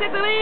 Cédric Allez,